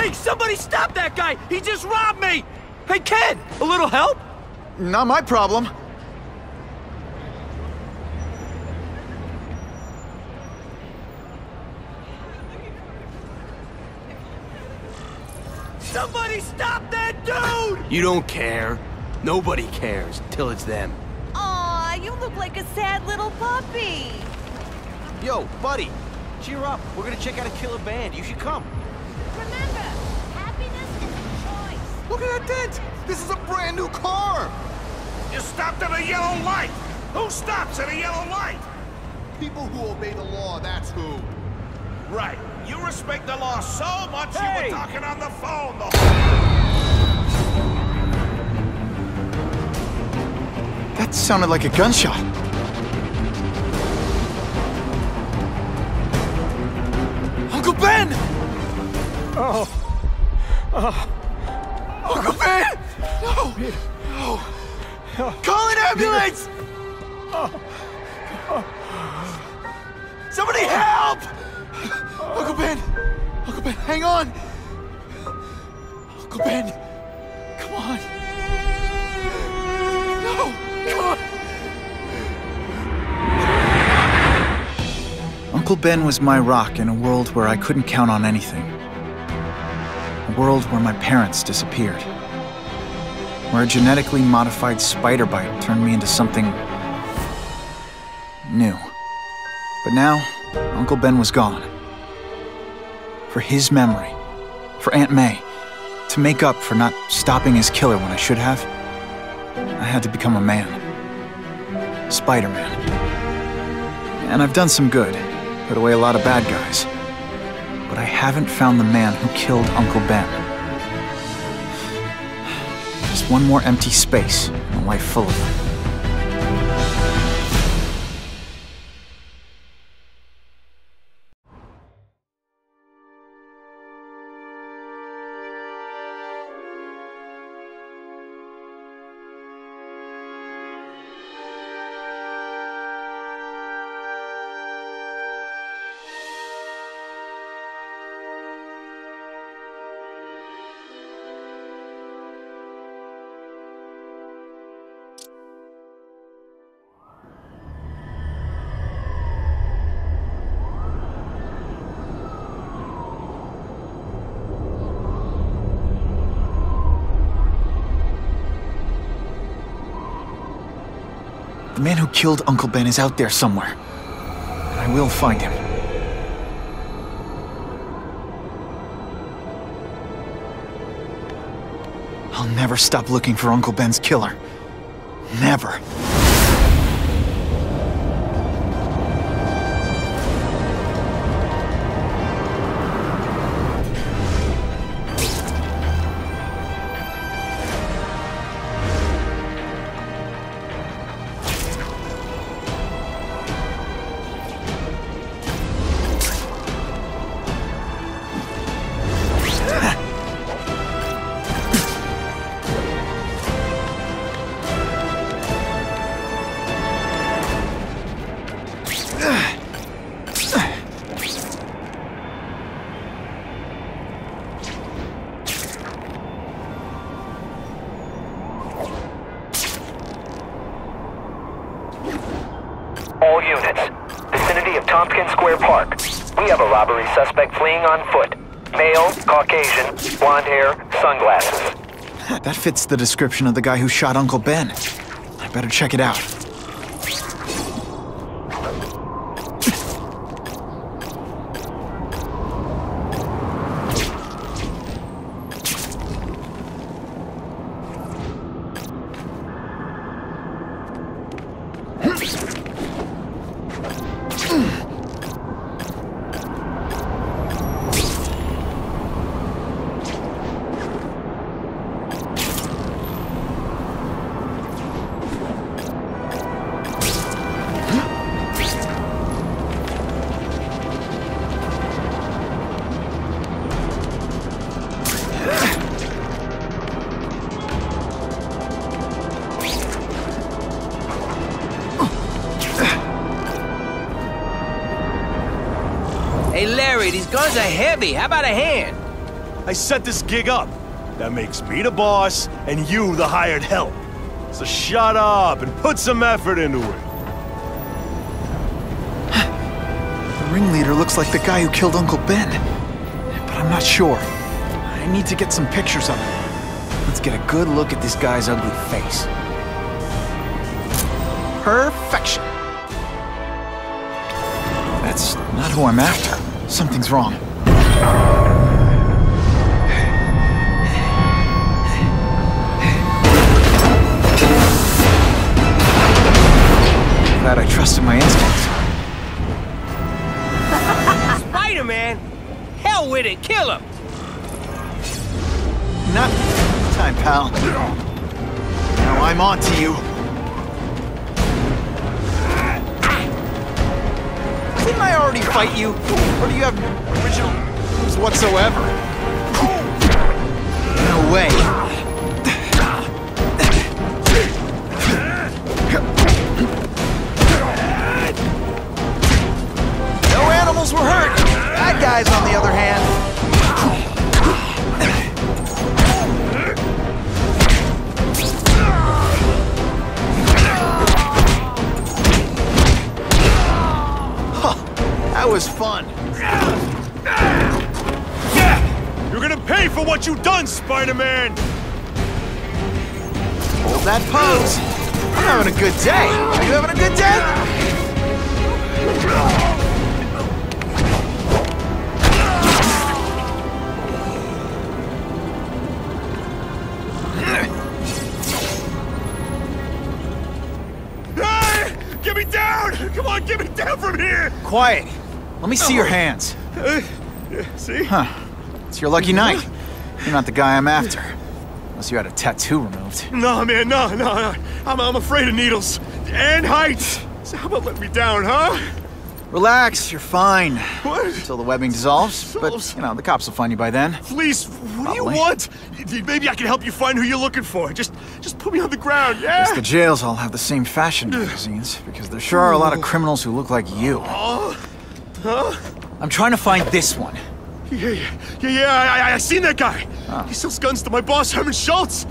sake, somebody stop that guy! He just robbed me! Hey, Ken, a little help? Not my problem. Somebody stop that dude! You don't care. Nobody cares till it's them. Aw, you look like a sad little puppy. Yo, buddy, cheer up. We're gonna check out a killer band. You should come. Remember, Look at that dent! This is a brand new car! You stopped at a yellow light! Who stops at a yellow light? People who obey the law, that's who. Right. You respect the law so much Hey! you were talking on the phone the whole... That sounded like a gunshot. Uncle Ben! Oh. Uncle Ben! No! No! Call an ambulance! Oh. Oh. Somebody help! Uncle Ben! Uncle Ben, hang on! Uncle Ben! Come on! No! Come on! Uncle Ben was my rock in a world where I couldn't count on anything. A world where my parents disappeared. Where a genetically modified spider bite turned me into something new. But now, Uncle Ben was gone. For his memory, for Aunt May, to make up for not stopping his killer when I should have, I had to become a man. Spider-Man. And I've done some good, put away a lot of bad guys. But I haven't found the man who killed Uncle Ben. One more empty space in a life full of them. The man who killed Uncle Ben is out there somewhere. And I will find him. I'll never stop looking for Uncle Ben's killer. Never. Square Park. We have a robbery suspect fleeing on foot. Male, Caucasian, blonde hair, sunglasses. That fits the description of the guy who shot Uncle Ben. I better check it out. Hey, Larry, these guns are heavy. How about a hand? I set this gig up. That makes me the boss and you the hired help. So shut up and put some effort into it. The ringleader looks like the guy who killed Uncle Ben. But I'm not sure. I need to get some pictures of him. Let's get a good look at this guy's ugly face. Perfection. That's not who I'm after. Something's wrong. Glad I trusted my instincts. Spider-Man? Hell with it, kill him! Not time, pal. Now I'm on to you. Didn't I already fight you? Or do you have original moves whatsoever? No way. Spider-Man! Hold that pose. I'm having a good day. Are you having a good day? Hey! Get me down! Come on, get me down from here! Quiet. Let me see your hands. Uh, see? Huh. It's your lucky night. You're not the guy I'm after. Unless you had a tattoo removed. No, man, no, no, no. I'm, I'm afraid of needles. And heights. So how about let me down, huh? Relax, you're fine. What? Until the webbing dissolves. But, you know, the cops will find you by then. Please, what do you want? Maybe I can help you find who you're looking for. Just, just put me on the ground, Guess yeah? the jails all have the same fashion magazines, because there sure are a lot of criminals who look like you. I'm trying to find this one. Yeah, yeah, yeah, yeah I, I, I seen that guy. Ah. He sells guns to my boss, Herman Schultz.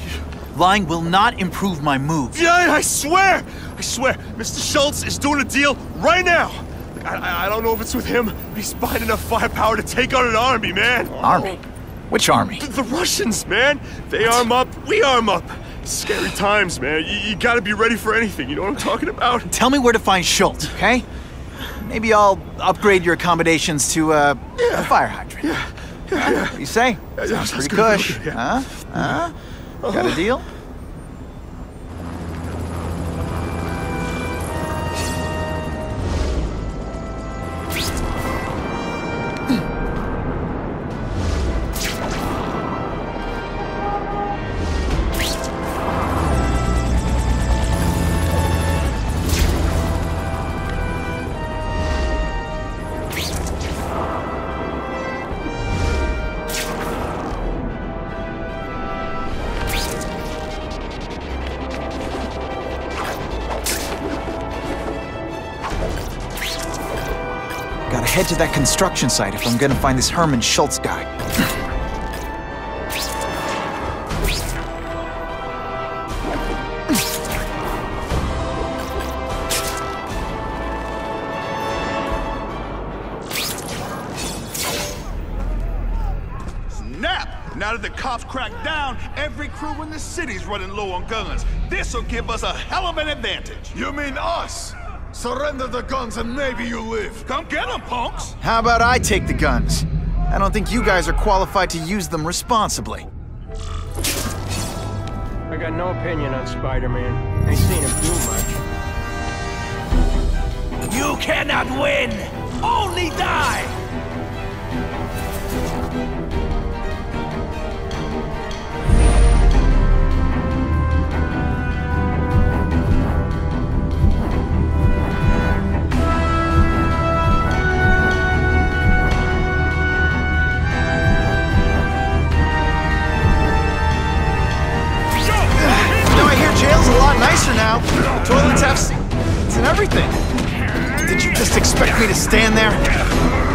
Lying will not improve my moves. Yeah, I swear, I swear, Mr. Schultz is doing a deal right now. I, I, don't know if it's with him, but he's buying enough firepower to take on an army, man. Army? Which army? The, the Russians, man. They arm up, we arm up. Scary times, man. You, you gotta be ready for anything. You know what I'm talking about? Tell me where to find Schultz, okay? Maybe I'll upgrade your accommodations to uh, a fire hydrant. Yeah. What do you say? yeah, Sounds pretty good. cush. Yeah. Huh? Huh? Got a deal? Head to that construction site if I'm gonna find this Herman Schultz guy. Snap! Now that the cops cracked down, every crew in the city's running low on guns. This'll give us a hell of an advantage. You mean us? Surrender the guns and maybe you live. Come get 'em, punks! How about I take the guns? I don't think you guys are qualified to use them responsibly. I got no opinion on Spider-Man. Ain't seen him do much. You cannot win! Only die! Everything. Did you just expect me to stand there?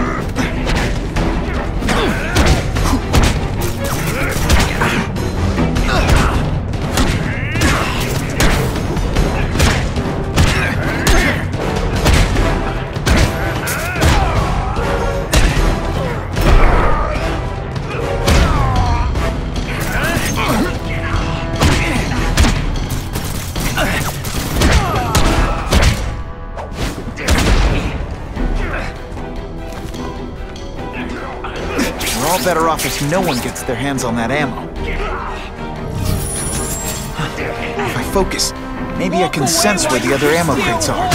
Better off if no one gets their hands on that ammo. If I focus, maybe I can sense where the other ammo crates are.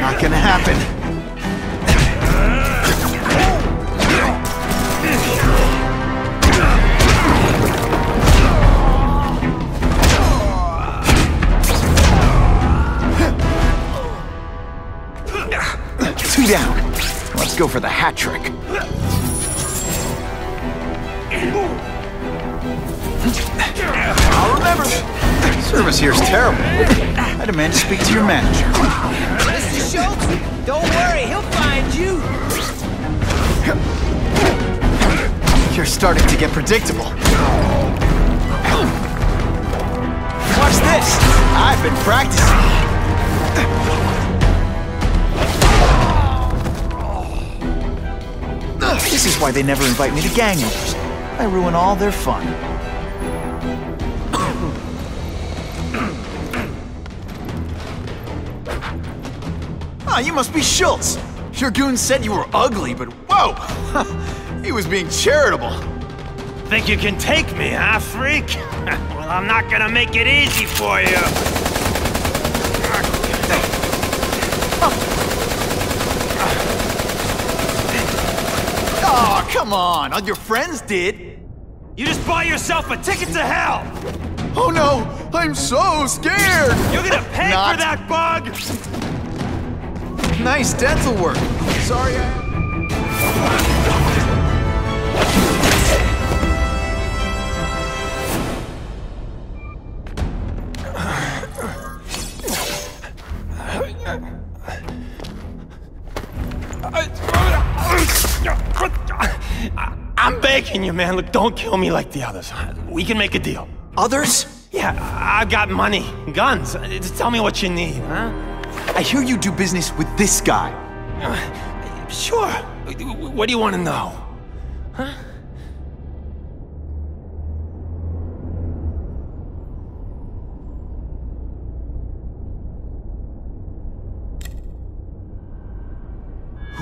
Not gonna happen. Go for the hat trick. I'll remember. Service here's terrible. I demand to speak to your manager. Mr. Schultz, don't worry, he'll find you. You're starting to get predictable. Watch this. I've been practicing. This is why they never invite me to gang members. I ruin all their fun. Ah, you must be Schultz. Your goon said you were ugly, but whoa! he was being charitable. Think you can take me, huh, freak? well, I'm not gonna make it easy for you. Oh, come on. All your friends did. You just bought yourself a ticket to hell! Oh no! I'm so scared! You're gonna pay Not. for that bug! Nice dental work. Sorry I... I'm begging you, man. Look, don't kill me like the others. We can make a deal. Others? Yeah, I've got money, guns. Just tell me what you need, huh? I hear you do business with this guy. Uh, sure. What do you want to know?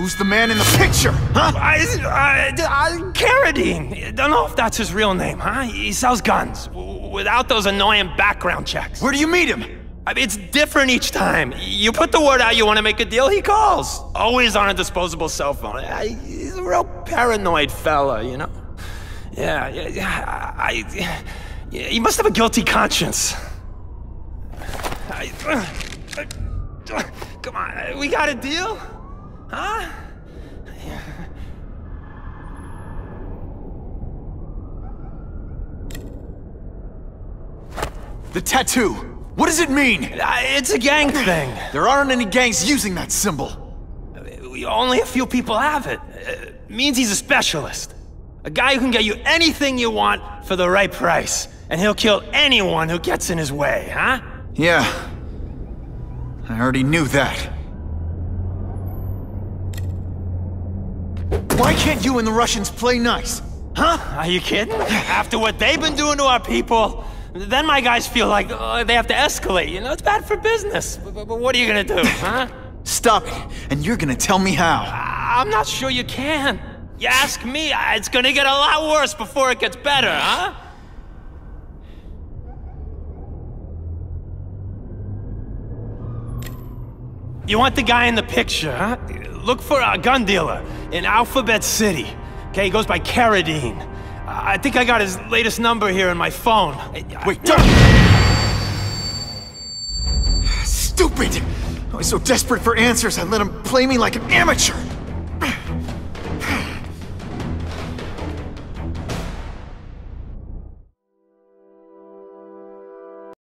Who's the man in the picture, huh? I, uh, uh, I, I, Carradine. Don't know if that's his real name, huh? He sells guns without those annoying background checks. Where do you meet him? I mean, it's different each time. You put the word out you want to make a deal, he calls. Always on a disposable cell phone. I, he's a real paranoid fella, you know? Yeah, yeah, yeah. I, yeah, he must have a guilty conscience. I, uh, come on, we got a deal? Huh? The tattoo. What does it mean? Uh, It's a gang thing. There aren't any gangs using that symbol. Only a few people have it. Uh, means he's a specialist. A guy who can get you anything you want for the right price. And he'll kill anyone who gets in his way, huh? Yeah. I already knew that. Why can't you and the Russians play nice? Huh? Are you kidding? After what they've been doing to our people, then my guys feel like uh, they have to escalate. You know, it's bad for business. But, but- what are you gonna do, huh? Stop it, and you're gonna tell me how. I'm not sure you can. You ask me, it's gonna get a lot worse before it gets better, huh? You want the guy in the picture, huh? Look for a gun dealer in Alphabet City. Okay, he goes by Carradine. I think I got his latest number here in my phone. Wait, don't! Stupid! I was so desperate for answers, I let him play me like an amateur.